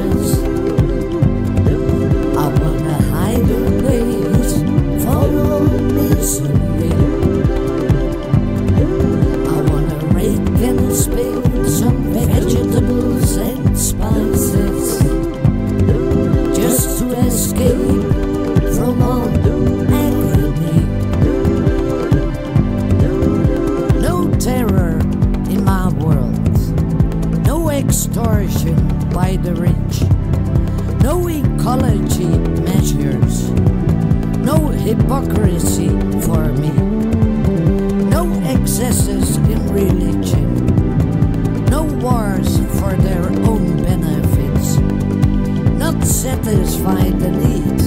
Christmas. Extortion by the rich, no ecology measures, no hypocrisy for me, no excesses in religion, no wars for their own benefits, not satisfy the need